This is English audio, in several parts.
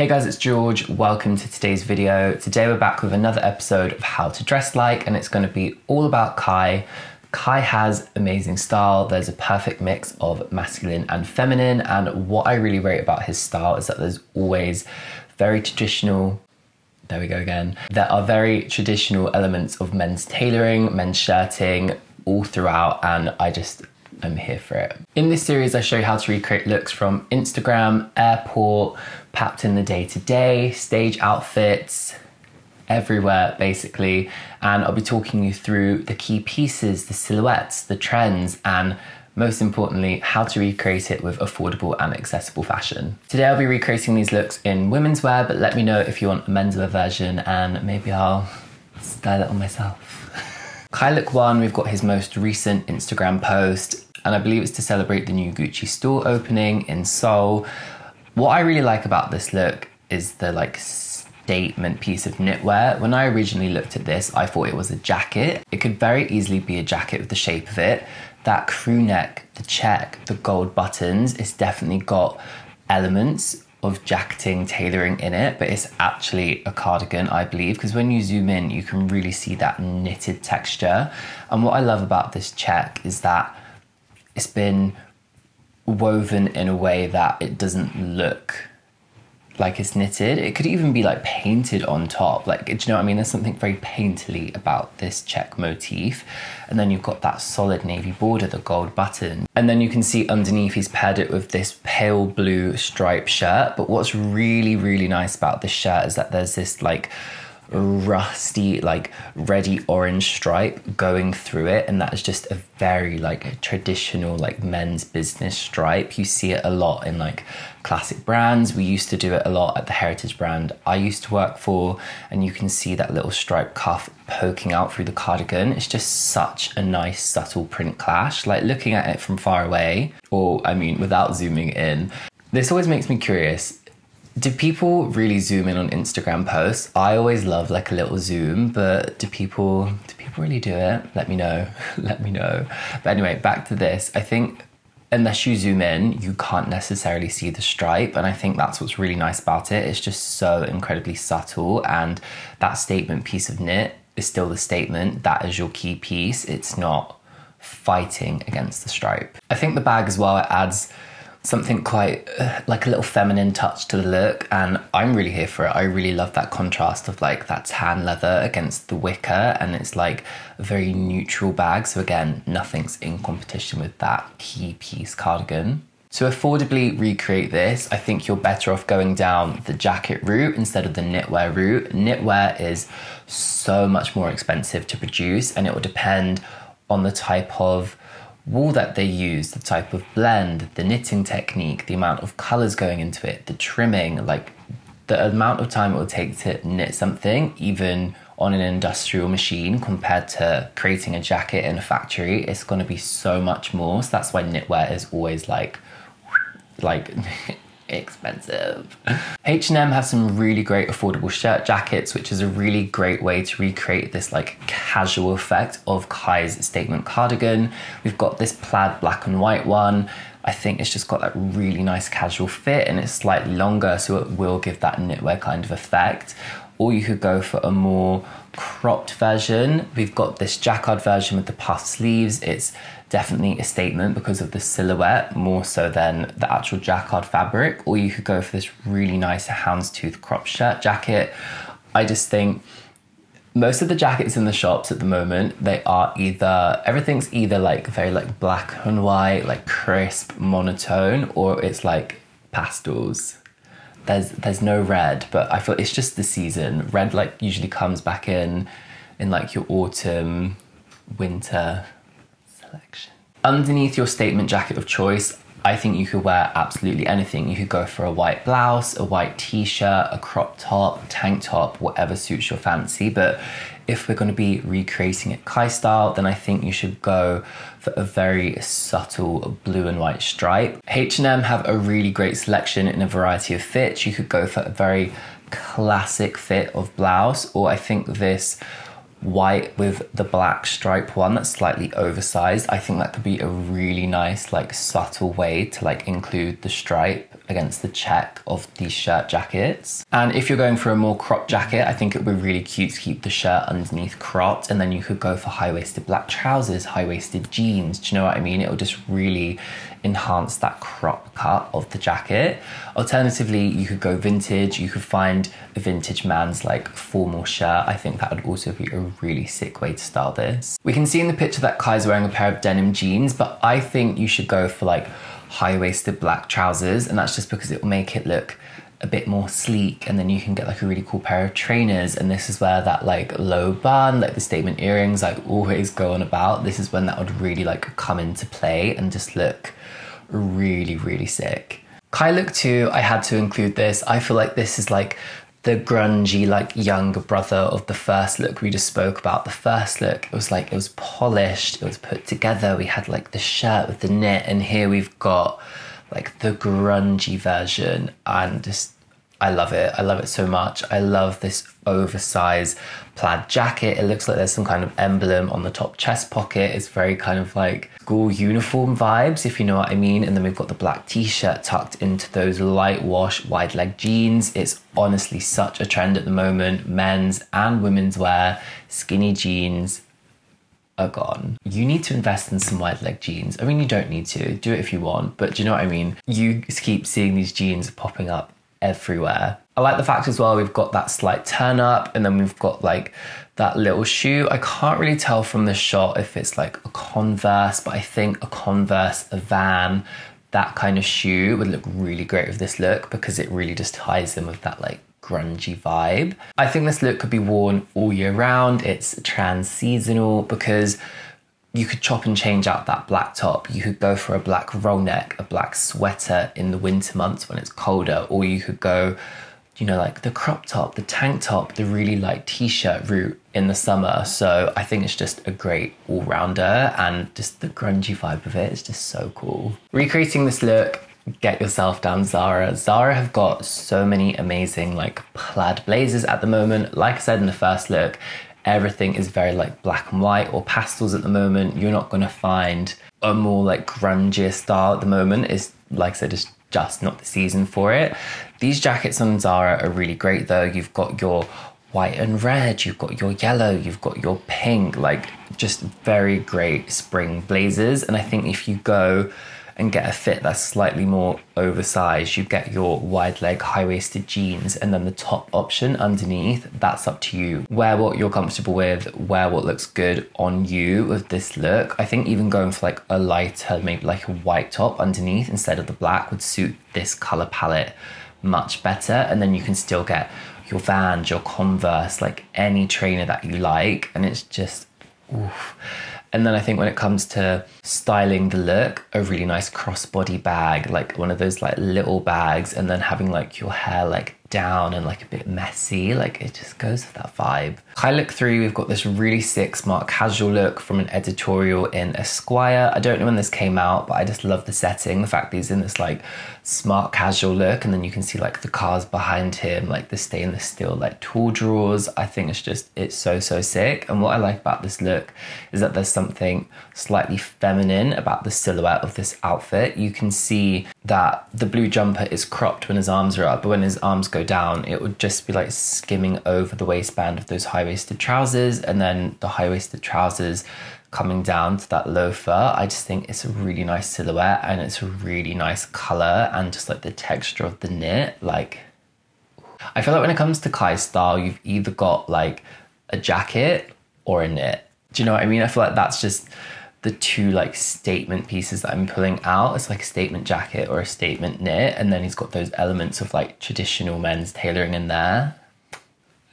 Hey guys, it's George. Welcome to today's video. Today we're back with another episode of How to Dress Like, and it's going to be all about Kai. Kai has amazing style. There's a perfect mix of masculine and feminine, and what I really rate about his style is that there's always very traditional there we go again. There are very traditional elements of men's tailoring, men's shirting all throughout, and I just am here for it. In this series, I show you how to recreate looks from Instagram, airport, packed in the day to day, stage outfits, everywhere basically. And I'll be talking you through the key pieces, the silhouettes, the trends, and most importantly, how to recreate it with affordable and accessible fashion. Today I'll be recreating these looks in women's wear, but let me know if you want a menswear version and maybe I'll style it on myself. Kai Look One, we've got his most recent Instagram post, and I believe it's to celebrate the new Gucci store opening in Seoul. What I really like about this look is the like statement piece of knitwear. When I originally looked at this, I thought it was a jacket. It could very easily be a jacket with the shape of it, that crew neck, the check, the gold buttons, it's definitely got elements of jacketing tailoring in it, but it's actually a cardigan, I believe, because when you zoom in, you can really see that knitted texture. And what I love about this check is that it's been woven in a way that it doesn't look like it's knitted. It could even be like painted on top. Like, do you know what I mean? There's something very painterly about this check motif. And then you've got that solid navy border, the gold button. And then you can see underneath he's paired it with this pale blue striped shirt. But what's really, really nice about this shirt is that there's this like rusty like ready orange stripe going through it and that is just a very like traditional like men's business stripe. You see it a lot in like classic brands. We used to do it a lot at the heritage brand i used to work for and you can see that little stripe cuff poking out through the cardigan. It's just such a nice subtle print clash. Like looking at it from far away or i mean without zooming in this always makes me curious do people really zoom in on Instagram posts? I always love like a little zoom, but do people do people really do it? Let me know. Let me know. But anyway, back to this. I think unless you zoom in, you can't necessarily see the stripe. And I think that's what's really nice about it. It's just so incredibly subtle. And that statement piece of knit is still the statement. That is your key piece. It's not fighting against the stripe. I think the bag as well, it adds something quite uh, like a little feminine touch to the look and i'm really here for it. I really love that contrast of like that tan leather against the wicker and it's like a very neutral bag. So again nothing's in competition with that key piece cardigan. To affordably recreate this, I think you're better off going down the jacket route instead of the knitwear route. Knitwear is so much more expensive to produce and it will depend on the type of wool that they use, the type of blend, the knitting technique, the amount of colors going into it, the trimming, like the amount of time it will take to knit something, even on an industrial machine compared to creating a jacket in a factory, it's going to be so much more. So that's why knitwear is always like, like expensive. H&M has some really great affordable shirt jackets, which is a really great way to recreate this like casual effect of Kai's statement cardigan. We've got this plaid black and white one. I think it's just got that really nice casual fit and it's slightly longer, so it will give that knitwear kind of effect. Or you could go for a more cropped version. We've got this jacquard version with the puff sleeves. It's definitely a statement because of the silhouette more so than the actual jacquard fabric. Or you could go for this really nice houndstooth crop shirt jacket. I just think most of the jackets in the shops at the moment they are either everything's either like very like black and white like crisp monotone or it's like pastels there's there's no red, but I feel it's just the season. Red like usually comes back in in like your autumn, winter Underneath your statement jacket of choice, I think you could wear absolutely anything. You could go for a white blouse, a white t-shirt, a crop top, tank top, whatever suits your fancy. But if we're going to be recreating it Kai style, then I think you should go for a very subtle blue and white stripe. H&M have a really great selection in a variety of fits. You could go for a very classic fit of blouse, or I think this white with the black stripe one that's slightly oversized. I think that could be a really nice, like subtle way to like include the stripe against the check of these shirt jackets. And if you're going for a more cropped jacket, I think it would be really cute to keep the shirt underneath cropped and then you could go for high-waisted black trousers, high-waisted jeans. Do you know what I mean? It will just really enhance that crop cut of the jacket. Alternatively, you could go vintage. You could find a vintage man's like formal shirt. I think that would also be a really sick way to style this. We can see in the picture that Kai's wearing a pair of denim jeans, but I think you should go for like high-waisted black trousers and that's just because it will make it look a bit more sleek and then you can get like a really cool pair of trainers and this is where that like low bun like the statement earrings like always go on about this is when that would really like come into play and just look really really sick kai look 2 i had to include this i feel like this is like the grungy, like younger brother of the first look we just spoke about. The first look, it was like it was polished, it was put together. We had like the shirt with the knit, and here we've got like the grungy version, and just I love it. I love it so much. I love this oversized plaid jacket. It looks like there's some kind of emblem on the top chest pocket. It's very kind of like school uniform vibes, if you know what I mean. And then we've got the black t-shirt tucked into those light wash wide leg jeans. It's honestly such a trend at the moment. Men's and women's wear, skinny jeans, are gone. You need to invest in some wide leg jeans. I mean, you don't need to do it if you want, but do you know what I mean? You keep seeing these jeans popping up everywhere. I like the fact as well we've got that slight turn up and then we've got like that little shoe. I can't really tell from the shot if it's like a Converse, but I think a Converse, a Van, that kind of shoe would look really great with this look because it really just ties in with that like grungy vibe. I think this look could be worn all year round. It's trans seasonal because you could chop and change out that black top. You could go for a black roll neck, a black sweater in the winter months when it's colder, or you could go, you know, like the crop top, the tank top, the really light t shirt route in the summer. So I think it's just a great all rounder and just the grungy vibe of it is just so cool. Recreating this look, get yourself down Zara. Zara have got so many amazing like plaid blazers at the moment. Like I said in the first look, everything is very like black and white or pastels at the moment. You're not going to find a more like grungier style at the moment. Is like I said, it's just not the season for it. These jackets on Zara are really great though. You've got your white and red, you've got your yellow, you've got your pink, like just very great spring blazers. And I think if you go and get a fit that's slightly more oversized, you get your wide leg, high waisted jeans, and then the top option underneath. That's up to you. Wear what you're comfortable with, wear what looks good on you with this look. I think even going for like a lighter, maybe like a white top underneath instead of the black would suit this color palette much better. And then you can still get your Vans, your Converse, like any trainer that you like. And it's just, oof. And then I think when it comes to styling the look, a really nice crossbody bag, like one of those like little bags, and then having like your hair like down and like a bit messy, like it just goes with that vibe. Kai look three, we've got this really sick smart casual look from an editorial in Esquire. I don't know when this came out, but I just love the setting. The fact that he's in this like smart casual look, and then you can see like the cars behind him, like the stainless steel like tool drawers. I think it's just it's so so sick. And what I like about this look is that there's something slightly feminine about the silhouette of this outfit. You can see that the blue jumper is cropped when his arms are up, but when his arms go down, it would just be like skimming over the waistband of those high waisted trousers, and then the high waisted trousers coming down to that loafer. I just think it's a really nice silhouette and it's a really nice color and just like the texture of the knit. Like, I feel like when it comes to Kai's style, you've either got like a jacket or a knit. Do you know what I mean? I feel like that's just the two like statement pieces that I'm pulling out. It's like a statement jacket or a statement knit, and then he's got those elements of like traditional men's tailoring in there.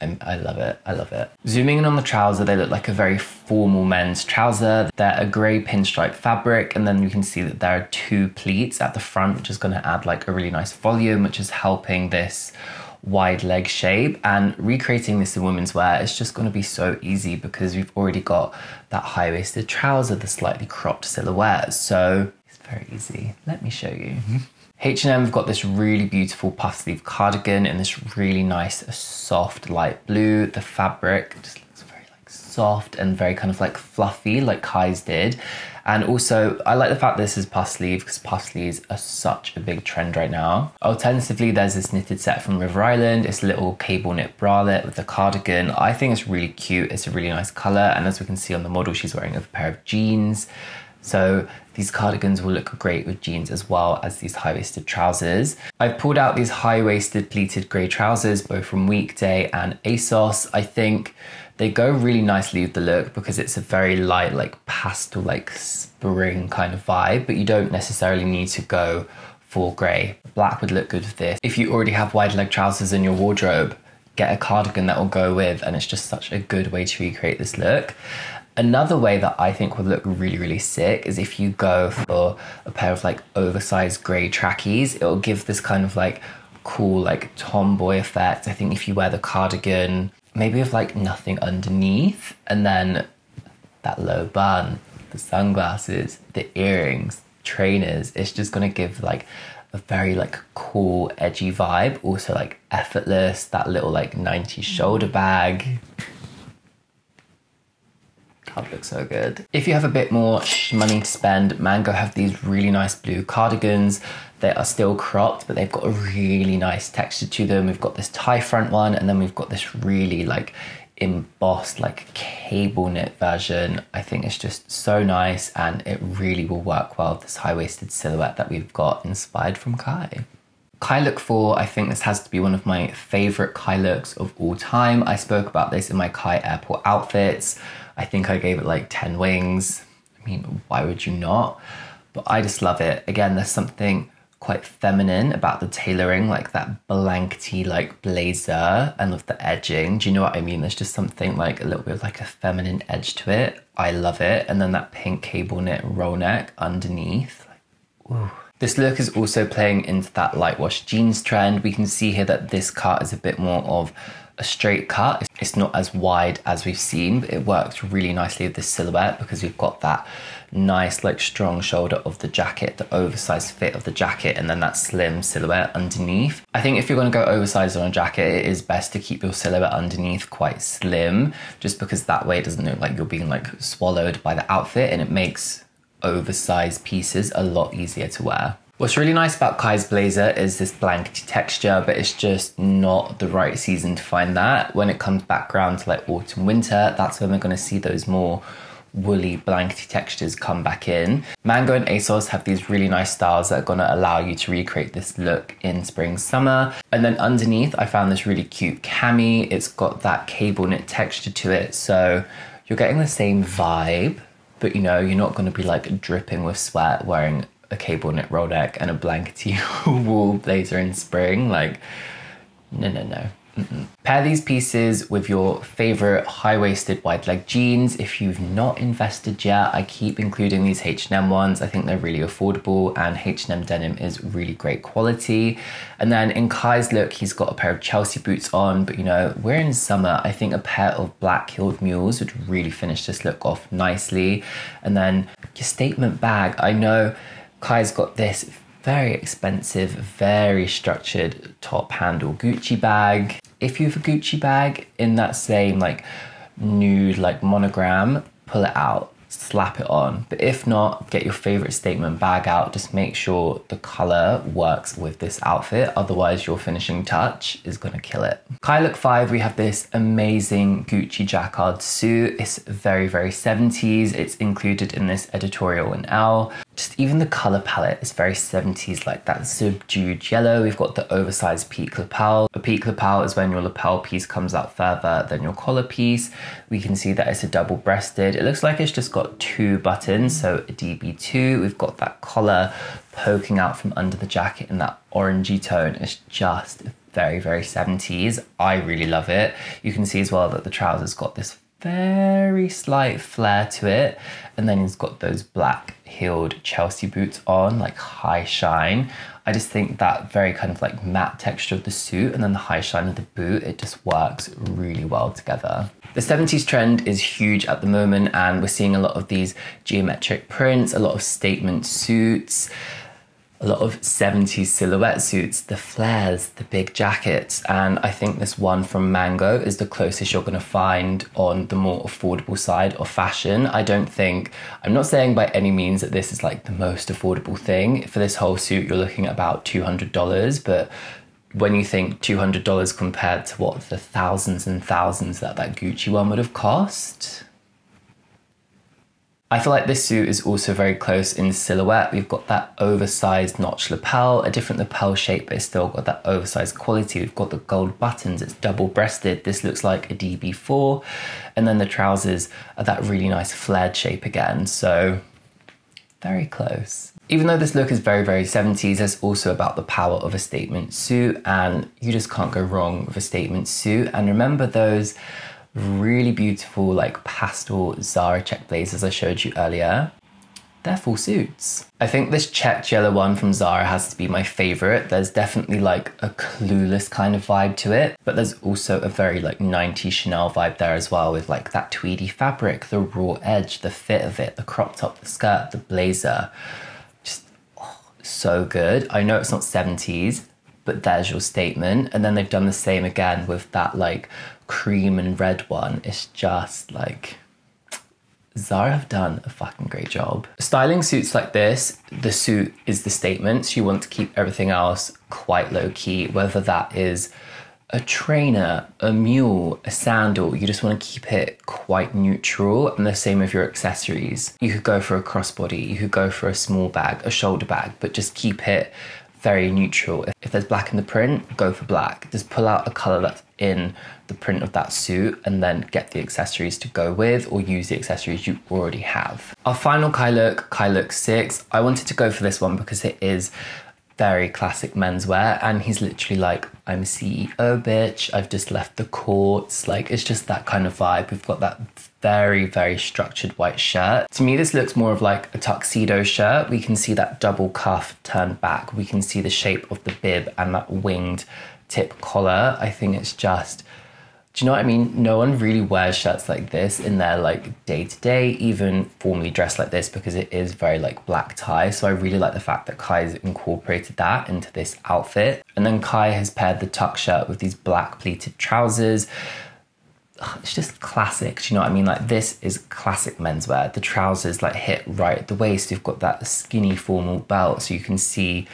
I'm, i love it. I love it. Zooming in on the trouser, they look like a very formal men's trouser. They're a grey pinstripe fabric, and then you can see that there are two pleats at the front, which is going to add like a really nice volume, which is helping this wide leg shape. And recreating this in women's wear is just going to be so easy because we've already got that high waisted trouser, the slightly cropped silhouette. So it's very easy. Let me show you. H&M have got this really beautiful puff sleeve cardigan in this really nice soft light blue. The fabric just looks very like soft and very kind of like fluffy, like Kai's did. And also, I like the fact this is puff sleeve because puff sleeves are such a big trend right now. Alternatively, there's this knitted set from River Island. It's a little cable knit bralette with a cardigan. I think it's really cute. It's a really nice color. And as we can see on the model, she's wearing a pair of jeans. So these cardigans will look great with jeans as well as these high-waisted trousers. I've pulled out these high-waisted pleated grey trousers, both from Weekday and ASOS. I think they go really nicely with the look because it's a very light, like pastel, like spring kind of vibe, but you don't necessarily need to go for grey. Black would look good with this. If you already have wide leg trousers in your wardrobe, get a cardigan that will go with, and it's just such a good way to recreate this look. Another way that I think would look really, really sick is if you go for a pair of like oversized grey trackies, it'll give this kind of like cool, like tomboy effect. I think if you wear the cardigan, maybe with like nothing underneath, and then that low bun, the sunglasses, the earrings, trainers, it's just gonna give like a very like cool, edgy vibe. Also like effortless, that little like 90s shoulder bag. God, looks so good. If you have a bit more money to spend, Mango have these really nice blue cardigans. They are still cropped, but they've got a really nice texture to them. We've got this tie front one, and then we've got this really like embossed like cable knit version. I think it's just so nice and it really will work well with this high-waisted silhouette that we've got inspired from Kai. Kai look 4, I think this has to be one of my favorite Kai looks of all time. I spoke about this in my Kai airport outfits. I think I gave it like 10 wings. I mean, why would you not? But I just love it. Again, there's something quite feminine about the tailoring, like that blankety like blazer and with the edging. Do you know what I mean? There's just something like a little bit of like a feminine edge to it. I love it. And then that pink cable knit roll neck underneath. Like. This look is also playing into that light wash jeans trend. We can see here that this cut is a bit more of a straight cut. It's not as wide as we've seen, but it works really nicely with this silhouette because we've got that nice like strong shoulder of the jacket, the oversized fit of the jacket, and then that slim silhouette underneath. I think if you're gonna go oversized on a jacket, it is best to keep your silhouette underneath quite slim, just because that way it doesn't look like you're being like swallowed by the outfit and it makes oversized pieces a lot easier to wear. What's really nice about Kai's blazer is this blankety texture, but it's just not the right season to find that. When it comes back around to like autumn, winter, that's when we're gonna see those more woolly blankety textures come back in. Mango and ASOS have these really nice styles that are gonna allow you to recreate this look in spring, summer. And then underneath, I found this really cute cami. It's got that cable knit texture to it. So you're getting the same vibe, but you know, you're not gonna be like dripping with sweat wearing a cable knit roll neck and a blankety wool blazer in spring. Like, no, no, no. Mm-mm. Pair these pieces with your favorite high-waisted wide leg jeans. If you've not invested yet, I keep including these H&M ones. I think they're really affordable and H&M denim is really great quality. And then in Kai's look, he's got a pair of Chelsea boots on, but you know, we're in summer. I think a pair of black heeled mules would really finish this look off nicely. And then your statement bag. I know Kai's got this very expensive, very structured top handle Gucci bag. If you have a Gucci bag in that same like nude like monogram, pull it out slap it on. But if not, get your favorite statement bag out. Just make sure the color works with this outfit. Otherwise, your finishing touch is gonna kill it. Kai Look 5, we have this amazing Gucci jacquard suit. It's very, very 70s. It's included in this editorial in Elle. Just even the color palette is very 70s, like that subdued yellow. We've got the oversized peak lapel. A peak lapel is when your lapel piece comes out further than your collar piece. We can see that it's a double breasted. It looks like it's just got two buttons, so a DB2. We've got that collar poking out from under the jacket in that orangey tone. It's just very, very 70s. I really love it. You can see as well that the trousers got this very slight flare to it. And then he's got those black heeled Chelsea boots on, like high shine. I just think that very kind of like matte texture of the suit and then the high shine of the boot, it just works really well together. The 70s trend is huge at the moment, and we're seeing a lot of these geometric prints, a lot of statement suits. A lot of 70s silhouette suits, the flares, the big jackets, and I think this one from Mango is the closest you're going to find on the more affordable side of fashion. I don't think, I'm not saying by any means that this is like the most affordable thing. For this whole suit, you're looking at about $200, but when you think $200 compared to what the thousands and thousands that that Gucci one would have cost, I feel like this suit is also very close in silhouette. We've got that oversized notch lapel, a different lapel shape, but it's still got that oversized quality. We've got the gold buttons, it's double breasted. This looks like a DB4. And then the trousers are that really nice flared shape again. So very close. Even though this look is very, very 70s, it's also about the power of a statement suit, and you just can't go wrong with a statement suit. And remember those really beautiful like pastel Zara check blazers I showed you earlier. They're full suits. I think this checked yellow one from Zara has to be my favorite. There's definitely like a clueless kind of vibe to it, but there's also a very like 90s Chanel vibe there as well with like that tweedy fabric, the raw edge, the fit of it, the crop top, the skirt, the blazer. Just oh, so good. I know it's not 70s, but there's your statement. And then they've done the same again with that like cream and red one. It's just like Zara have done a fucking great job. Styling suits like this, the suit is the statement. So you want to keep everything else quite low key, whether that is a trainer, a mule, a sandal, you just want to keep it quite neutral. And the same with your accessories. You could go for a crossbody, you could go for a small bag, a shoulder bag, but just keep it very neutral. If there's black in the print, go for black. Just pull out a color that's in the print of that suit and then get the accessories to go with or use the accessories you already have. Our final Kai look, Kai look 6. I wanted to go for this one because it is very classic menswear and he's literally like i'm ceo bitch i've just left the courts like it's just that kind of vibe we've got that very very structured white shirt to me this looks more of like a tuxedo shirt we can see that double cuff turned back we can see the shape of the bib and that winged tip collar i think it's just do you know what I mean? No one really wears shirts like this in their like day to day, even formally dressed like this because it is very like black tie. So I really like the fact that Kai's incorporated that into this outfit. And then Kai has paired the tux shirt with these black pleated trousers. It's just classic. Do you know what I mean? Like this is classic menswear. The trousers like hit right at the waist. You've got that skinny formal belt so you can see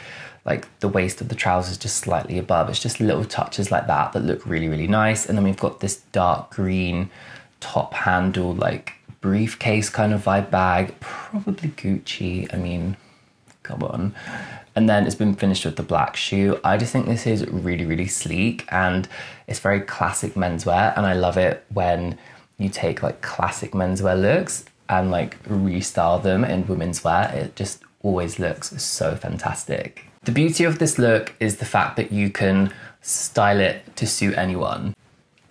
like the waist of the trousers just slightly above. It's just little touches like that that look really, really nice. And then we've got this dark green top handle, like briefcase kind of vibe bag, probably Gucci. I mean, come on. And then it's been finished with the black shoe. I just think this is really, really sleek and it's very classic menswear. And I love it when you take like classic menswear looks and like restyle them in women's wear. It just always looks so fantastic. The beauty of this look is the fact that you can style it to suit anyone.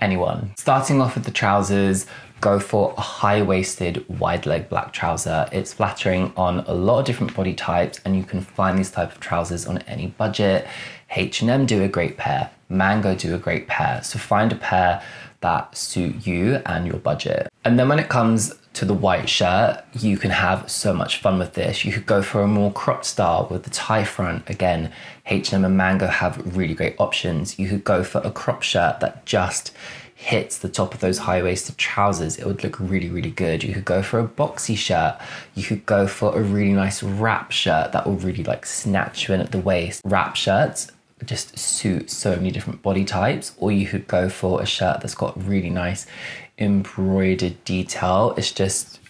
Anyone. Starting off with the trousers, go for a high-waisted, wide-leg black trouser. It's flattering on a lot of different body types and you can find these type of trousers on any budget. H&M do a great pair, Mango do a great pair. So find a pair that suit you and your budget. And then when it comes to the white shirt, you can have so much fun with this. You could go for a more cropped style with the tie front. Again, H&M and Mango have really great options. You could go for a crop shirt that just hits the top of those high-waisted trousers. It would look really, really good. You could go for a boxy shirt. You could go for a really nice wrap shirt that will really like snatch you in at the waist. Wrap shirts just suit so many different body types or you could go for a shirt that's got really nice embroidered detail. It's just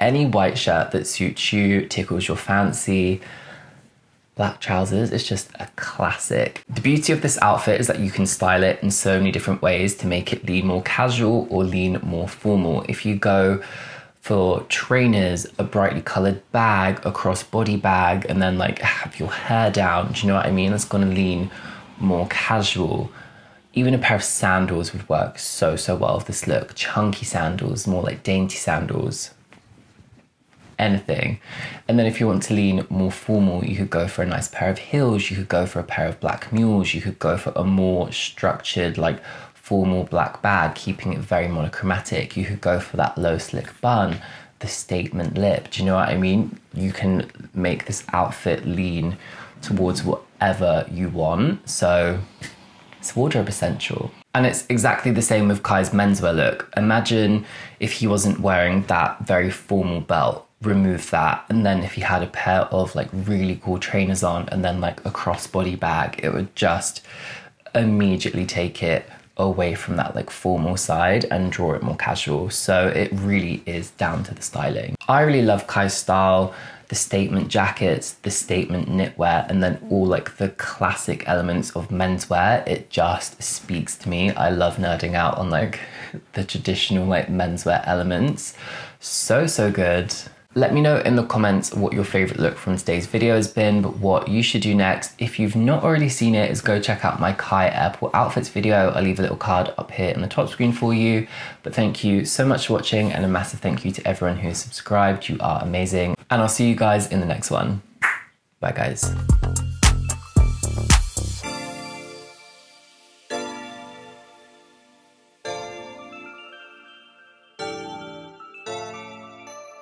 any white shirt that suits you, tickles your fancy. Black trousers is just a classic. The beauty of this outfit is that you can style it in so many different ways to make it lean more casual or lean more formal. If you go for trainers, a brightly colored bag, a crossbody bag, and then like have your hair down, do you know what I mean? It's gonna lean more casual. Even a pair of sandals would work so, so well with this look. Chunky sandals, more like dainty sandals. Anything. And then if you want to lean more formal, you could go for a nice pair of heels, you could go for a pair of black mules, you could go for a more structured, like formal black bag, keeping it very monochromatic. You could go for that low slick bun, the statement lip. Do you know what I mean? You can make this outfit lean towards whatever you want. So it's wardrobe essential. And it's exactly the same with Kai's menswear look. Imagine if he wasn't wearing that very formal belt, remove that, and then if he had a pair of like really cool trainers on and then like a crossbody bag, it would just immediately take it away from that like formal side and draw it more casual. So it really is down to the styling. I really love Kai's style, the statement jackets, the statement knitwear, and then all like the classic elements of menswear. It just speaks to me. I love nerding out on like the traditional like menswear elements. So, so good. Let me know in the comments what your favorite look from today's video has been, but what you should do next. If you've not already seen it, is go check out my Kai Airport outfits video. I'll leave a little card up here on the top screen for you. But thank you so much for watching and a massive thank you to everyone who has subscribed. You are amazing. And I'll see you guys in the next one. Bye guys.